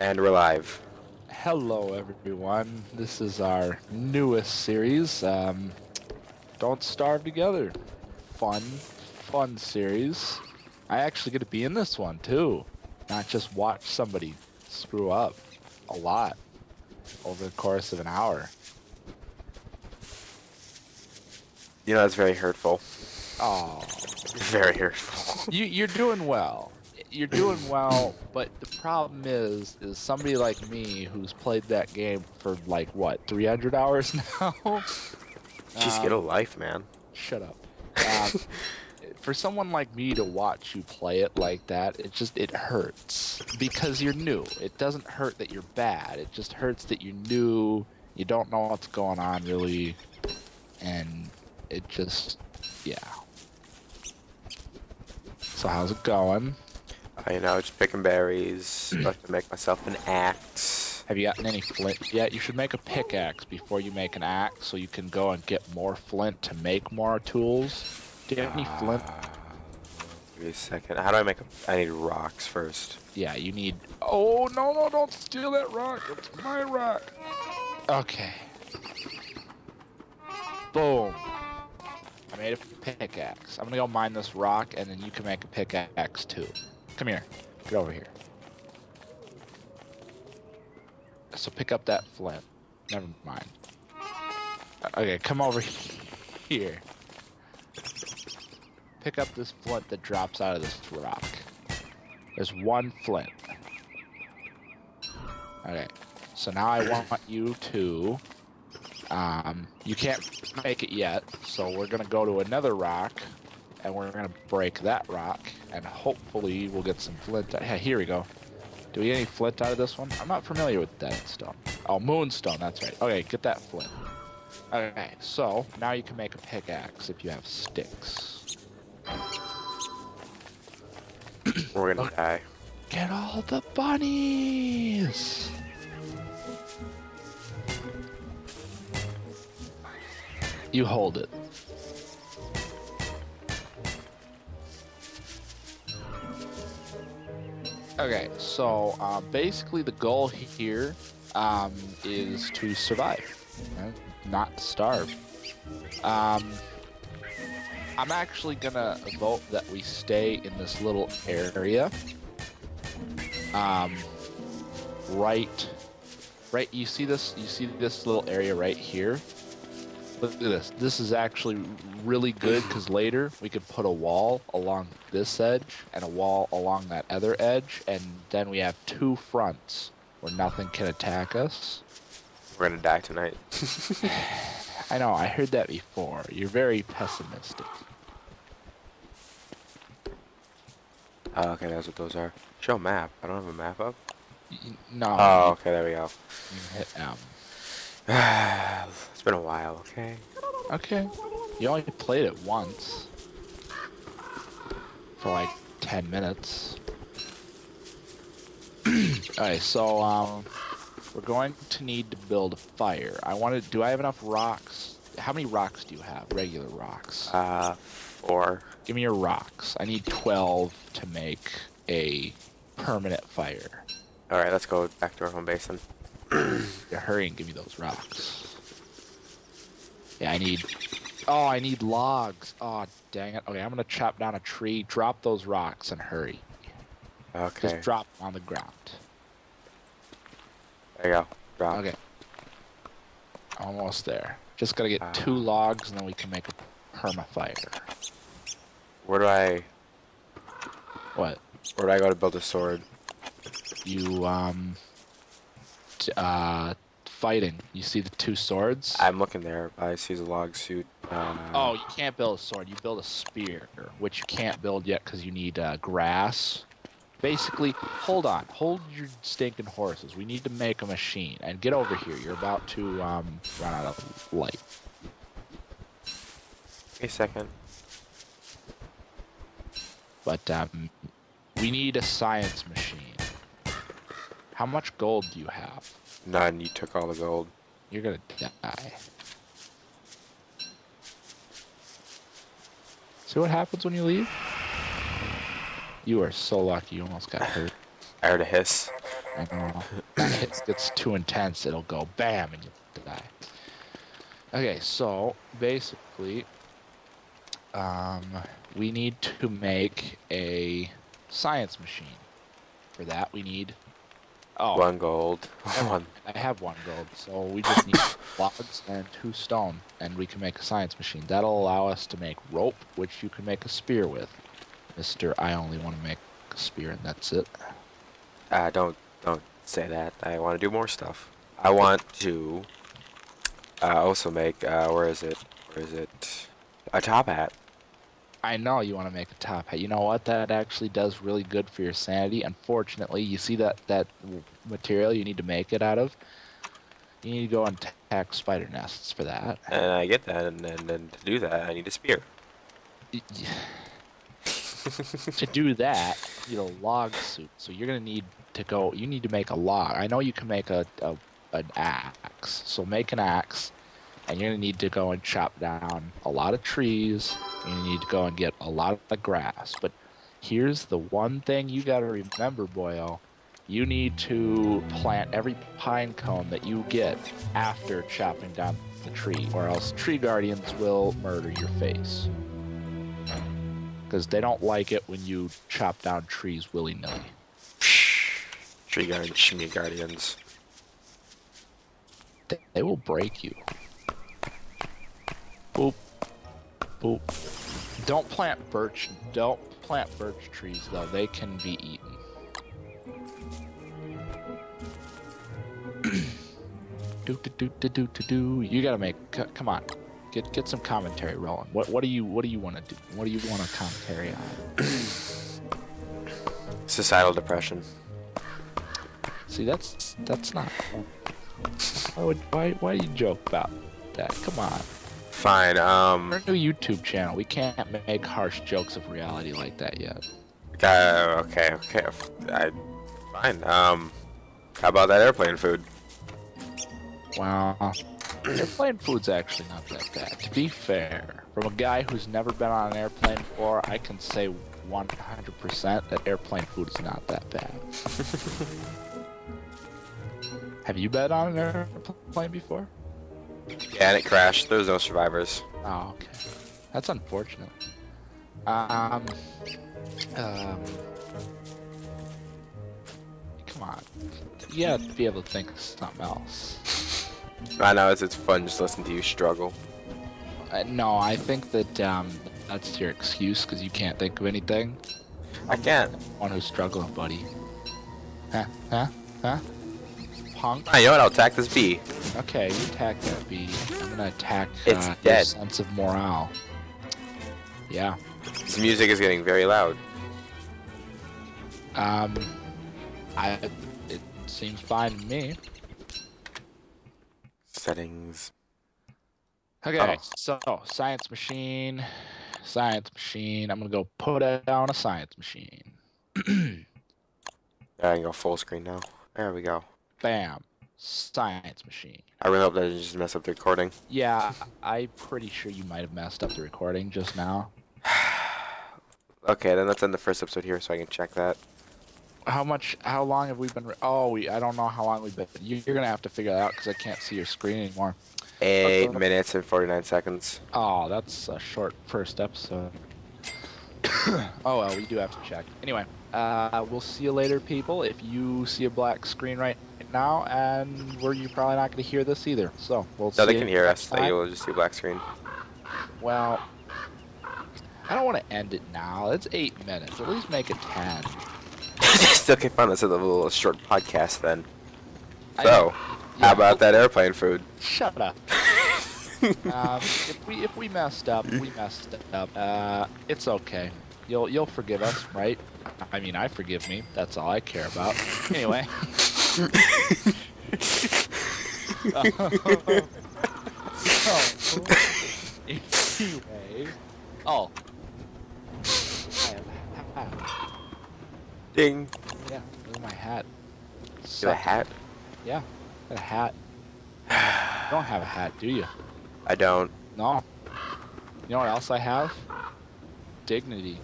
And we're live. Hello, everyone. This is our newest series. Um, Don't Starve Together. Fun, fun series. I actually get to be in this one too, not just watch somebody screw up a lot over the course of an hour. You know, that's very hurtful. Oh, Very hurtful. you, you're doing well. You're doing well, but the problem is, is somebody like me who's played that game for like what, 300 hours now. Just get a life, man. Shut up. Um, for someone like me to watch you play it like that, it just it hurts because you're new. It doesn't hurt that you're bad. It just hurts that you're new. You don't know what's going on really, and it just yeah. So how's it going? I know, just picking berries. about to make myself an axe. Have you gotten any flint yet? You should make a pickaxe before you make an axe, so you can go and get more flint to make more tools. Do you have any flint? Uh, Give me a second. How do I make a... I need rocks first. Yeah, you need. Oh no no! Don't steal that rock. It's my rock. Okay. Boom. I made a pickaxe. I'm gonna go mine this rock, and then you can make a pickaxe too. Come here. Get over here. So pick up that flint. Never mind. Okay, come over here. Pick up this flint that drops out of this rock. There's one flint. Okay. So now I want you to. Um, you can't make it yet, so we're gonna go to another rock, and we're gonna break that rock, and hopefully we'll get some flint. Hey, here we go. Do we get any flint out of this one? I'm not familiar with that stone. Oh, moonstone. That's right. Okay, get that flint. Okay, so now you can make a pickaxe if you have sticks. We're gonna die. Get all the bunnies! You hold it. Okay, so uh, basically the goal here um, is to survive, not starve. Um, I'm actually gonna vote that we stay in this little area. Um, right, right. You see this? You see this little area right here? Look at this. This is actually really good because later we could put a wall along this edge and a wall along that other edge, and then we have two fronts where nothing can attack us. We're gonna die tonight. I know. I heard that before. You're very pessimistic. oh, okay, that's what those are. Show map. I don't have a map up. No. Oh, okay, there we go. you hit M. it's been a while, okay? Okay. You only played it once. For like 10 minutes. Alright, so, um, we're going to need to build a fire. I wanted, do I have enough rocks? How many rocks do you have? Regular rocks. Uh, four. Give me your rocks. I need 12 to make a permanent fire. Alright, let's go back to our home base then. Yeah, hurry and give me those rocks. Yeah, I need. Oh, I need logs. Oh, dang it. Okay, I'm gonna chop down a tree. Drop those rocks and hurry. Okay, Just drop on the ground. there you go. Drop. Okay. Almost there. Just gotta get Ah. two logs and then we can make a perma fire. Where do I... What? Where do I go to build a sword? You um. Uh, fighting. You see the two swords? I'm looking there. I see the log suit. Uh, Oh, you can't build a sword. You build a spear, which you can't build yet because you need uh, grass. Basically, hold on. Hold your stinking horses. We need to make a machine. And get over here. You're about to um, run out of light. a second. But um, we need a science machine. How much gold do you have? None. You took all the gold. You're gonna die. See what happens when you leave? You are so lucky. You almost got hurt. I heard a hiss. I know. That hit gets too intense, it'll go bam and you die. Okay, so basically, um, we need to make a science machine. For that, we need. Oh, One gold. I One. I have one gold, so we just need logs and two stone, and we can make a science machine. That'll allow us to make rope, which you can make a spear with. Mister, I only want to make a spear, and that's it. Uh, don't don't say that. I want to do more stuff. I want to uh, also make. Uh, where is it? Where is it? A top hat. I know you want to make a top hat. You know what? That actually does really good for your sanity. Unfortunately, you see that that material you need to make it out of. You need to go and attack spider nests for that. And I get that, and then and to do that, I need a spear. To do that, you need a log suit. So you're gonna need to go. You need to make a log. I know you can make a, a an axe. So make an axe, and you're gonna need to go and chop down a lot of trees. And you need to go and get a lot of grass. But here's the one thing you gotta remember, boyo. You need to plant every pine cone that you get after chopping down the tree, or else tree guardians will murder your face because they don't like it when you chop down trees willy nilly. Tree guard, shimmy guardians. They, they will break you. Boop, boop. Don't plant birch. Don't plant birch trees though. They can be eaten. do do do do do do do. You gotta make. Come on, get get some commentary rolling. What what do you what do you want to do? What do you want to commentary on? Societal depression. See, that's that's not. Why would why why do you joke about that? Come on, Fine. Um. we're a new YouTube channel. We can't make harsh jokes of reality like that yet. Uh, okay. Okay. I. Fine. Um. How about that airplane food? Well, airplane food's actually not that bad. To be fair, from a guy who's never been on an airplane before, I can say 100% that airplane food is not that bad. Have you been on an airplane before? Yeah, and it crashed. There was no survivors. Oh, okay. That's unfortunate. Um, um, come on. You gotta be able to think of something else. I know it's it's fun just listening to you struggle. Uh, no, I think that um, that's your excuse because you can't think of anything. I can't. One who's struggling, buddy. Huh? Huh? Huh? Punk. You know what? I'll attack this bee. Okay, you attack that bee. I'm gonna attack It's uh, dead. your sense of morale. Yeah. This music is getting very loud. Um, I. It seems fine to me. Settings. Okay, Oh. so science machine, science machine. I'm gonna go put it on a science machine. I can go full screen now. There we go. Bam, science machine. I really hope that didn't just mess up the recording. Yeah, I'm pretty sure you might have messed up the recording just now. Okay, then let's end the first episode here so I can check that. How much? How long have we been? Re- oh, we. I don't know how long we've been. You, you're gonna have to figure that out because I can't see your screen anymore. Eight Okay. minutes and 49 seconds. Oh, that's a short first episode. oh well, we do have to check. Anyway, uh, we'll see you later, people. If you see a black screen right now, and we're you're probably not going to hear this either. So we'll No, see. they can hear us. They will just see black screen. Well, I don't want to end it now. It's eight minutes. At least make it ten. Still can find us a little short podcast then. I- So, yeah. how about that airplane food? Shut up. um, if we if we messed up, we messed up. Uh, it's okay. You'll you'll forgive us, right? I mean, I forgive me. That's all I care about. Anyway. so, anyway. Oh. I have a hat. Ding. Yeah, look at my hat. You have a hat? Yeah, got a hat. You don't have a hat, do you? I don't. No. You know what else I have? Dignity.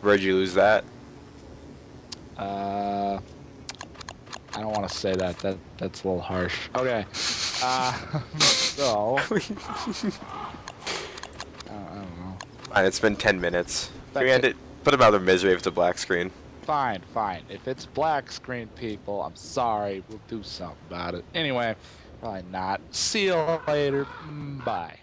Where'd you lose that? Uh, I don't want to say that. That that's a little harsh. Okay. Uh, so. uh, I don't know. Fine, it's been 10 minutes. Can we That's end it? Put him out of misery with the black screen. Fine, fine. If it's black screen, people, I'm sorry. We'll do something about it. Anyway, probably not. See you later. Mm, Bye.